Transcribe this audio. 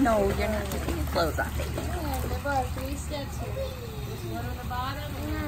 No, you're not taking your clothes off, baby. Yeah, there are three steps here. There's one on the bottom